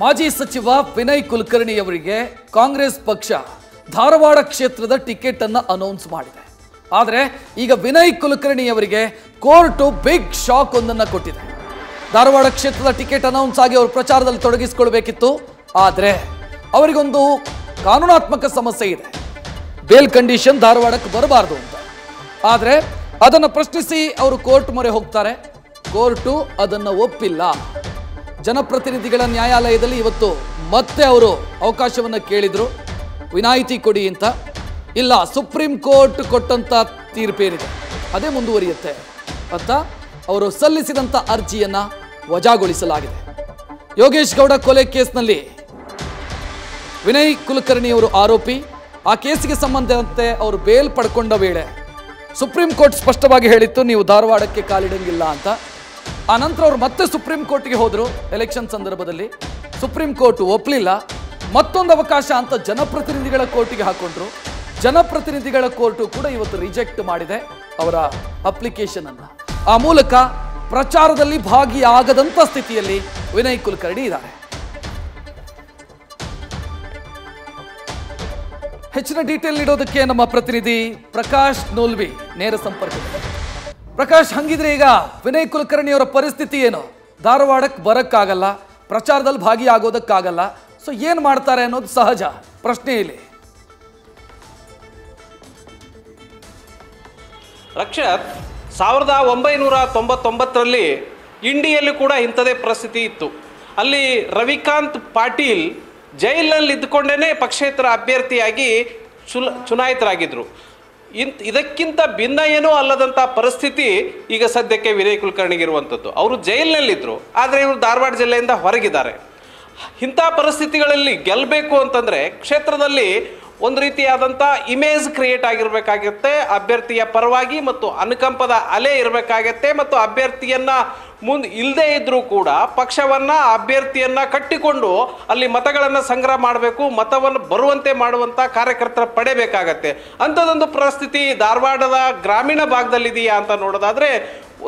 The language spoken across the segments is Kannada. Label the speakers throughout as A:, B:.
A: ಮಾಜಿ ಸಚಿವ ವಿನಯ್ ಕುಲಕರ್ಣಿ ಅವರಿಗೆ ಕಾಂಗ್ರೆಸ್ ಪಕ್ಷ ಧಾರವಾಡ ಕ್ಷೇತ್ರದ ಟಿಕೆಟ್ ಅನ್ನು ಅನೌನ್ಸ್ ಮಾಡಿದೆ. ಆದರೆ ಈಗ ವಿನಯ್ ಕುಲಕರ್ಣಿ ಅವರಿಗೆ ಕೋರ್ಟು ಬಿಗ್ ಶಾಕ್ ಒಂದನ್ನ ಕೊಟ್ಟಿದೆ. ಧಾರವಾಡ ಕ್ಷೇತ್ರದ ಟಿಕೆಟ್ ಅನೌನ್ಸ್ ಆಗಿ ಅವರು ಪ್ರಚಾರದಲ್ಲಿ ತೊಡಗಿಸಿಕೊಳ್ಬೇಕಿತ್ತು. ಆದರೆ ಅವರಿಗೊಂದು ಕಾನೂನಾತ್ಮಕ ಸಮಸ್ಯೆ ಇದೆ. ಬೇಲ್ ಕಂಡೀಷನ್ ಧಾರವಾಡಕ್ಕೆ ಬರಬಾರ್ದು ಅಂತ. ಆದರೆ ಅದನ್ನು ಪ್ರಶ್ನಿಸಿ ಅವರು ಕೋರ್ಟ್ ಮೊರೆ ಹೋಗ್ತಾರೆ. ಕೋರ್ಟು ಅದನ್ನು ಒಪ್ಪಿಲ್ಲ. ಜನಪ್ರತಿನಿಧಿಗಳ ನ್ಯಾಯಾಲಯದಲ್ಲಿ ಇವತ್ತು ಮತ್ತೆ ಅವರು ಅವಕಾಶವನ್ನು ಕೇಳಿದರು. ವಿನಾಯಿತಿ ಕೊಡಿ ಅಂತ. ಇಲ್ಲ, ಸುಪ್ರೀಂ ಕೋರ್ಟ್ ಕೊಟ್ಟಂಥ ತೀರ್ಪೇನಿದೆ ಅದೇ ಮುಂದುವರಿಯುತ್ತೆ ಅಂತ ಅವರು ಸಲ್ಲಿಸಿದಂಥ ಅರ್ಜಿಯನ್ನು ವಜಾಗೊಳಿಸಲಾಗಿದೆ. ಯೋಗೇಶ್ ಗೌಡ ಕೊಲೆ ಕೇಸ್ನಲ್ಲಿ ವಿನಯ್ ಕುಲಕರ್ಣಿ ಅವರು ಆರೋಪಿ. ಆ ಕೇಸಿಗೆ ಸಂಬಂಧದಂತೆ ಅವರು ಬೇಲ್ ಪಡ್ಕೊಂಡ ವೇಳೆ ಸುಪ್ರೀಂ ಕೋರ್ಟ್ ಸ್ಪಷ್ಟವಾಗಿ ಹೇಳಿತ್ತು, ನೀವು ಧಾರವಾಡಕ್ಕೆ ಕಾಲಿಡಂಗಿಲ್ಲ ಅಂತ. ಆ ನಂತರ ಅವರು ಮತ್ತೆ ಸುಪ್ರೀಂ ಕೋರ್ಟ್ಗೆ ಹೋದರು ಎಲೆಕ್ಷನ್ ಸಂದರ್ಭದಲ್ಲಿ. ಸುಪ್ರೀಂ ಕೋರ್ಟ್ ಒಪ್ಪಲಿಲ್ಲ ಮತ್ತೊಂದು ಅವಕಾಶ ಅಂತ ಜನಪ್ರತಿನಿಧಿಗಳ ಕೋರ್ಟಿಗೆ ಹಾಕೊಂಡ್ರು. ಜನಪ್ರತಿನಿಧಿಗಳ ಕೋರ್ಟು ಕೂಡ ಇವತ್ತು ರಿಜೆಕ್ಟ್ ಮಾಡಿದೆ ಅವರ ಅಪ್ಲಿಕೇಶನ್ ಅನ್ನು. ಆ ಮೂಲಕ ಪ್ರಚಾರದಲ್ಲಿ ಭಾಗಿಯಾಗದಂತ ಸ್ಥಿತಿಯಲ್ಲಿ ವಿನಯ್ ಕುಲಕರ್ಣಿ ಇದ್ದಾರೆ. ಹೆಚ್ಚಿನ ಡೀಟೇಲ್ ನೀಡೋದಕ್ಕೆ ನಮ್ಮ ಪ್ರತಿನಿಧಿ ಪ್ರಕಾಶ್ ನೋಲ್ವಿ ನೇರ ಸಂಪರ್ಕ ಪ್ರಕಾಶ್, ಹಂಗಿದ್ರೆ ಈಗ ವಿನಯ್ ಕುಲಕರ್ಣಿ ಅವರ ಪರಿಸ್ಥಿತಿ ಏನು? ಧಾರವಾಡಕ್ಕೆ ಬರೋಕ್ಕಾಗಲ್ಲ, ಪ್ರಚಾರದಲ್ಲಿ ಭಾಗಿಯಾಗೋದಕ್ಕಾಗಲ್ಲ ಸೊ ಏನ್ ಮಾಡ್ತಾರೆ ಅನ್ನೋದು ಸಹಜ. ಪ್ರಶ್ನೆ ಇಲ್ಲಿ.
B: ರಕ್ಷತ್ ಸಾವಿರದ ಒಂಬೈನೂರ ತೊಂಬತ್ತೊಂಬತ್ತರಲ್ಲಿ ಇಂಡಿಯಲ್ಲಿ ಕೂಡ ಇಂಥದೇ ಪರಿಸ್ಥಿತಿ ಇತ್ತು. ಅಲ್ಲಿ ರವಿಕಾಂತ್ ಪಾಟೀಲ್ ಜೈಲಿನಲ್ಲಿ ಇದ್ದುಕೊಂಡೇ ಪಕ್ಷೇತರ ಅಭ್ಯರ್ಥಿಯಾಗಿ ಚುನಾಯಿತರಾಗಿದ್ದರು ಇಂತ್ ಇದಕ್ಕಿಂತ ಭಿನ್ನ ಏನೂ ಅಲ್ಲದಂಥ ಪರಿಸ್ಥಿತಿ ಈಗ ಸದ್ಯಕ್ಕೆ ವಿನಯ್ ಕುಲಕರ್ಣಿಗಿರುವಂಥದ್ದು ಅವರು ಜೈಲಿನಲ್ಲಿದ್ದರು ಆದರೆ ಇವರು ಧಾರವಾಡ ಜಿಲ್ಲೆಯಿಂದ ಹೊರಗಿದ್ದಾರೆ. ಇಂಥ ಪರಿಸ್ಥಿತಿಗಳಲ್ಲಿ ಗೆಲ್ಲಬೇಕು ಅಂತಂದರೆ ಕ್ಷೇತ್ರದಲ್ಲಿ ಒಂದು ರೀತಿಯಾದಂಥ ಇಮೇಜ್ ಕ್ರಿಯೇಟ್ ಆಗಿರಬೇಕಾಗತ್ತೆ, ಅಭ್ಯರ್ಥಿಯ ಪರವಾಗಿ ಮತ್ತು ಅನುಕಂಪದ ಅಲೆ ಇರಬೇಕಾಗತ್ತೆ ಮತ್ತು ಅಭ್ಯರ್ಥಿಯನ್ನು ಮುಂದೆ ಇಲ್ಲದೇ ಇದ್ದರೂ ಕೂಡ ಪಕ್ಷವನ್ನು, ಅಭ್ಯರ್ಥಿಯನ್ನು ಕಟ್ಟಿಕೊಂಡು ಅಲ್ಲಿ ಮತಗಳನ್ನು ಸಂಗ್ರಹ ಮಾಡಬೇಕು, ಮತವನ್ನು ಬರುವಂತೆ ಮಾಡುವಂಥ ಕಾರ್ಯಕರ್ತರ ಪಡೆಯಬೇಕಾಗತ್ತೆ ಅಂಥದ್ದೊಂದು ಪರಿಸ್ಥಿತಿ ಧಾರವಾಡದ ಗ್ರಾಮೀಣ ಭಾಗದಲ್ಲಿದೆಯಾ ಅಂತ ನೋಡೋದಾದರೆ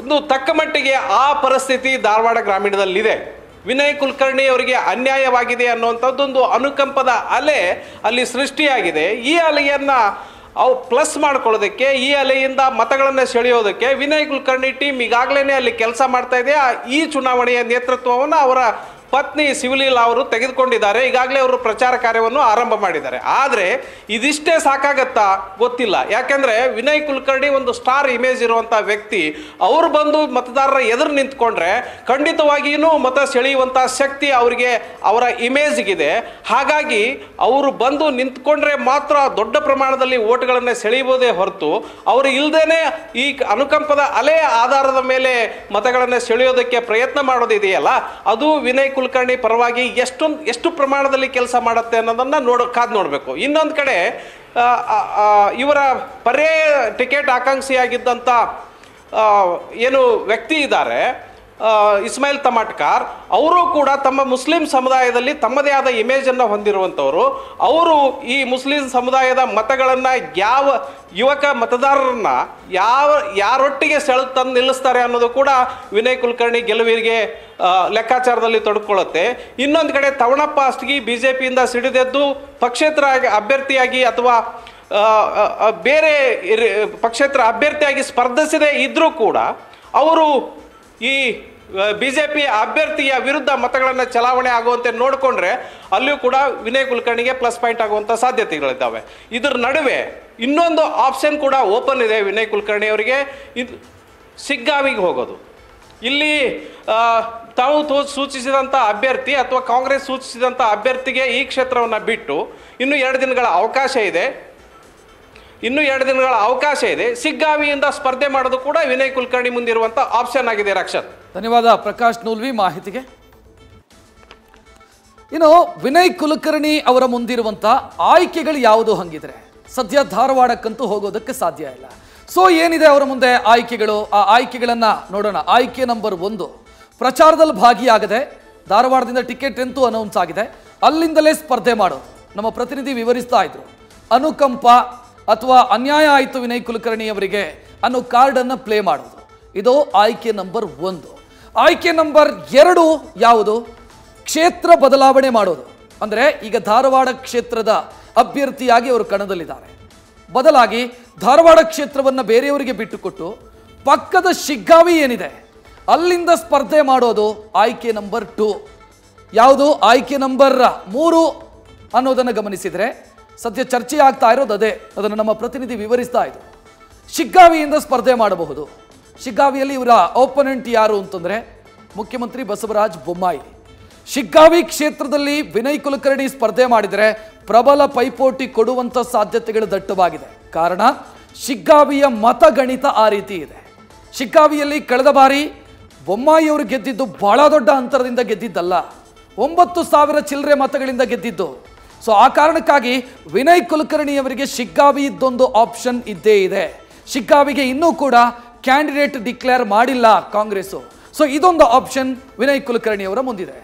B: ಒಂದು ತಕ್ಕ ಮಟ್ಟಿಗೆ ಆ ಪರಿಸ್ಥಿತಿ ಧಾರವಾಡ ಗ್ರಾಮೀಣದಲ್ಲಿದೆ. ವಿನಯ್ ಕುಲಕರ್ಣಿ ಅವರಿಗೆ ಅನ್ಯಾಯವಾಗಿದೆ ಅನ್ನುವಂಥದ್ದೊಂದು ಅನುಕಂಪದ ಅಲೆ ಅಲ್ಲಿ ಸೃಷ್ಟಿಯಾಗಿದೆ. ಈ ಅಲೆಯನ್ನು ಅವು ಪ್ಲಸ್ ಮಾಡ್ಕೊಳ್ಳೋದಕ್ಕೆ, ಈ ಅಲೆಯಿಂದ ಮತಗಳನ್ನು ಸೆಳೆಯೋದಕ್ಕೆ ವಿನಯ್ ಕುಲಕರ್ಣಿ ಟೀಮ್ ಈಗಾಗಲೇ ಅಲ್ಲಿ ಕೆಲಸ ಮಾಡ್ತಾ ಇದೆ. ಈ ಚುನಾವಣೆಯ ನೇತೃತ್ವವನ್ನು ಅವರ ಪತ್ನಿ ಸಿವಿಲಿಲ್ ಅವರು ತೆಗೆದುಕೊಂಡಿದ್ದಾರೆ. ಈಗಾಗಲೇ ಅವರು ಪ್ರಚಾರ ಕಾರ್ಯವನ್ನು ಆರಂಭ ಮಾಡಿದ್ದಾರೆ. ಆದರೆ ಇದಿಷ್ಟೇ ಸಾಕಾಗತ್ತಾ? ಗೊತ್ತಿಲ್ಲ. ಯಾಕೆಂದರೆ ವಿನಯ್ ಕುಲಕರ್ಣಿ ಒಂದು ಸ್ಟಾರ್ ಇಮೇಜ್ ಇರುವಂಥ ವ್ಯಕ್ತಿ, ಅವರು ಬಂದು ಮತದಾರರ ಎದುರು ನಿಂತ್ಕೊಂಡ್ರೆ ಖಂಡಿತವಾಗಿಯೂ ಮತ ಸೆಳೆಯುವಂಥ ಶಕ್ತಿ ಅವರಿಗೆ ಅವರ ಇಮೇಜ್ಗಿದೆ. ಹಾಗಾಗಿ ಅವರು ಬಂದು ನಿಂತ್ಕೊಂಡ್ರೆ ಮಾತ್ರ ದೊಡ್ಡ ಪ್ರಮಾಣದಲ್ಲಿ ಓಟ್ಗಳನ್ನು ಸೆಳೆಯಬಹುದೇ ಹೊರತು, ಅವರು ಇಲ್ಲದೇನೆ ಈ ಅನುಕಂಪದ ಅಲೆಯ ಆಧಾರದ ಮೇಲೆ ಮತಗಳನ್ನು ಸೆಳೆಯೋದಕ್ಕೆ ಪ್ರಯತ್ನ ಮಾಡೋದಿದೆಯಲ್ಲ, ಅದು ವಿನಯ್ ಕುಲಕರ್ಣಿ ಪರವಾಗಿ ಎಷ್ಟೊಂದು, ಎಷ್ಟು ಪ್ರಮಾಣದಲ್ಲಿ ಕೆಲಸ ಮಾಡುತ್ತೆ ಅನ್ನೋದನ್ನು ನೋಡೋ, ಕಾದು ನೋಡಬೇಕು. ಇನ್ನೊಂದು ಕಡೆ ಇವರ ಪರ್ಯಾಯ ಟಿಕೆಟ್ ಆಕಾಂಕ್ಷಿಯಾಗಿದ್ದಂಥ ಏನು ವ್ಯಕ್ತಿ ಇದ್ದಾರೆ ಇಸ್ಮಾಯಿಲ್ ತಮಾಟ್ಕಾರ್, ಅವರು ಕೂಡ ತಮ್ಮ ಮುಸ್ಲಿಂ ಸಮುದಾಯದಲ್ಲಿ ತಮ್ಮದೇ ಆದ ಇಮೇಜನ್ನು ಹೊಂದಿರುವಂಥವರು. ಅವರು ಈ ಮುಸ್ಲಿಂ ಸಮುದಾಯದ ಮತಗಳನ್ನು ಯಾವ ಯುವಕ ಮತದಾರರನ್ನ ಯಾವ, ಯಾರೊಟ್ಟಿಗೆ ಸೆಳೆದು ತಂದು ನಿಲ್ಲಿಸ್ತಾರೆ ಅನ್ನೋದು ಕೂಡ ವಿನಯ್ ಕುಲಕರ್ಣಿ ಗೆಲುವಿಗೆ ಲೆಕ್ಕಾಚಾರದಲ್ಲಿ ತೊಡ್ಕೊಳ್ಳುತ್ತೆ. ಇನ್ನೊಂದು ಕಡೆ ತವಣಪ್ಪ ಅಷ್ಟಗಿ ಬಿ ಜೆ ಪಿಯಿಂದ ಸಿಡಿದೆದ್ದು ಪಕ್ಷೇತರ ಅಭ್ಯರ್ಥಿಯಾಗಿ ಅಥವಾ ಬೇರೆ ಪಕ್ಷೇತರ ಅಭ್ಯರ್ಥಿಯಾಗಿ ಸ್ಪರ್ಧಿಸದೇ ಇದ್ದರೂ ಕೂಡ ಅವರು ಈ ಬಿ ಜೆ ಪಿ ಅಭ್ಯರ್ಥಿಯ ವಿರುದ್ಧ ಮತಗಳನ್ನು ಚಲಾವಣೆ ಆಗುವಂತೆ ನೋಡಿಕೊಂಡ್ರೆ ಅಲ್ಲಿಯೂ ಕೂಡ ವಿನಯ್ ಕುಲಕರ್ಣಿಗೆ ಪ್ಲಸ್ ಪಾಯಿಂಟ್ ಆಗುವಂಥ ಸಾಧ್ಯತೆಗಳಿದ್ದಾವೆ. ಇದರ ನಡುವೆ ಇನ್ನೊಂದು ಆಪ್ಷನ್ ಕೂಡ ಓಪನ್ ಇದೆ ವಿನಯ್ ಕುಲಕರ್ಣಿ ಅವರಿಗೆ. ಇದು ಸಿಗ್ಗಾವಿಗೆ ಹೋಗೋದು. ಇಲ್ಲಿ ತಾವು ತೋ ಸೂಚಿಸಿದಂಥ ಅಭ್ಯರ್ಥಿ ಅಥವಾ ಕಾಂಗ್ರೆಸ್ ಸೂಚಿಸಿದಂಥ ಅಭ್ಯರ್ಥಿಗೆ ಈ ಕ್ಷೇತ್ರವನ್ನು ಬಿಟ್ಟು ಇನ್ನು ಎರಡು ದಿನಗಳ ಅವಕಾಶ ಇದೆ. ಇನ್ನು ಎರಡು ದಿನಗಳ ಅವಕಾಶ ಇದೆ. ಸಿಗ್ಗಾವಿಯಿಂದ ಸ್ಪರ್ಧೆ ಮಾಡೋದು ಕೂಡ ವಿನಯ್ ಕುಲಕರ್ಣಿ ಮುಂದಿರುವಂಥ ಆಪ್ಷನ್ ಆಗಿದೆ ರಕ್ಷತ್.
A: ಧನ್ಯವಾದ ಪ್ರಕಾಶ್ ನೂಲ್ವಿ ಮಾಹಿತಿಗೆ. ಇನ್ನು ವಿನಯ್ ಕುಲಕರ್ಣಿ ಅವರ ಮುಂದಿರುವಂತ ಆಯ್ಕೆಗಳು ಯಾವುದು ಹಂಗಿದ್ರೆ? ಸದ್ಯ ಧಾರವಾಡಕ್ಕಂತೂ ಹೋಗೋದಕ್ಕೆ ಸಾಧ್ಯ ಇಲ್ಲ. ಸೊ ಏನಿದೆ ಅವರ ಮುಂದೆ ಆಯ್ಕೆಗಳು? ಆ ಆಯ್ಕೆಗಳನ್ನ ನೋಡೋಣ. ಆಯ್ಕೆ ನಂಬರ್ ಒಂದು. ಪ್ರಚಾರದಲ್ಲಿ ಭಾಗಿಯಾಗದೆ ಧಾರವಾಡದಿಂದ ಟಿಕೆಟ್ ಎಂತೂ ಅನೌನ್ಸ್ ಆಗಿದೆ. ಅಲ್ಲಿಂದಲೇ ಸ್ಪರ್ಧೆ ಮಾಡೋದು. ನಮ್ಮ ಪ್ರತಿನಿಧಿ ವಿವರಿಸ್ತಾ ಇದ್ರು. ಅನುಕಂಪ ಅಥವಾ ಅನ್ಯಾಯ ಆಯಿತು ವಿನಯ್ ಕುಲಕರ್ಣಿ ಅವರಿಗೆ ಅನ್ನೋ ಕಾರ್ಡನ್ನು ಪ್ಲೇ ಮಾಡೋದು ಇದು ಆಯ್ಕೆ ನಂಬರ್ ಒಂದು. ಆಯ್ಕೆ ನಂಬರ್ ಎರಡು ಯಾವುದು? ಕ್ಷೇತ್ರ ಬದಲಾವಣೆ ಮಾಡೋದು. ಅಂದರೆ ಈಗ ಧಾರವಾಡ ಕ್ಷೇತ್ರದ ಅಭ್ಯರ್ಥಿಯಾಗಿ ಅವರು ಕಣದಲ್ಲಿದ್ದಾರೆ. ಬದಲಾಗಿ ಧಾರವಾಡ ಕ್ಷೇತ್ರವನ್ನು ಬೇರೆಯವರಿಗೆ ಬಿಟ್ಟುಕೊಟ್ಟು ಪಕ್ಕದ ಶಿಗ್ಗಾವಿ ಏನಿದೆ, ಅಲ್ಲಿಂದ ಸ್ಪರ್ಧೆ ಮಾಡೋದು ಆಯ್ಕೆ ನಂಬರ್ ಟು. ಯಾವುದು? ಆಯ್ಕೆ ನಂಬರ್ ಮೂರು ಅನ್ನೋದನ್ನು ಗಮನಿಸಿದರೆ ಸದ್ಯ ಚರ್ಚೆ ಆಗ್ತಾ ಇರೋದು ಅದೇ. ಅದನ್ನು ನಮ್ಮ ಪ್ರತಿನಿಧಿ ವಿವರಿಸ್ತಾ ಇದ್ರು. ಶಿಗ್ಗಾವಿಯಿಂದ ಸ್ಪರ್ಧೆ ಮಾಡಬಹುದು. ಶಿಗ್ಗಾವಿಯಲ್ಲಿ ಇವರ ಓಪನೆಂಟ್ ಯಾರು ಅಂತಂದರೆ ಮುಖ್ಯಮಂತ್ರಿ ಬಸವರಾಜ್ ಬೊಮ್ಮಾಯಿ. ಶಿಗ್ಗಾವಿ ಕ್ಷೇತ್ರದಲ್ಲಿ ವಿನಯ್ ಕುಲಕರ್ಣಿ ಸ್ಪರ್ಧೆ ಮಾಡಿದರೆ ಪ್ರಬಲ ಪೈಪೋಟಿ ಕೊಡುವಂಥ ಸಾಧ್ಯತೆಗಳು ದಟ್ಟವಾಗಿದೆ. ಕಾರಣ ಶಿಗ್ಗಾವಿಯ ಮತಗಣಿತ ಆ ರೀತಿ ಇದೆ. ಶಿಗ್ಗಾವಿಯಲ್ಲಿ ಕಳೆದ ಬಾರಿ ಬೊಮ್ಮಾಯಿ ಅವರು ಗೆದ್ದಿದ್ದು ಬಹಳ ದೊಡ್ಡ ಅಂತರದಿಂದ ಗೆದ್ದಿದ್ದಲ್ಲ. ಒಂಬತ್ತು ಸಾವಿರ ಚಿಲ್ಲರೆ ಮತಗಳಿಂದ ಗೆದ್ದಿದ್ದು ಸೊ ಆ ಕಾರಣಕ್ಕಾಗಿ ವಿನಯ್ ಕುಲಕರ್ಣಿ ಅವರಿಗೆ ಶಿಗ್ಗಾವಿ ಇದ್ದೊಂದು ಆಪ್ಷನ್ ಇದ್ದೇ ಇದೆ. ಶಿಗ್ಗಾವಿಗೆ ಇನ್ನೂ ಕೂಡ ಕ್ಯಾಂಡಿಡೇಟ್ ಡಿಕ್ಲೇರ್ ಮಾಡಿಲ್ಲ ಕಾಂಗ್ರೆಸ್ಸು. ಸೊ ಇದೊಂದು ಆಪ್ಷನ್ ವಿನಯ್ ಕುಲಕರ್ಣಿ ಅವರ ಮುಂದಿದೆ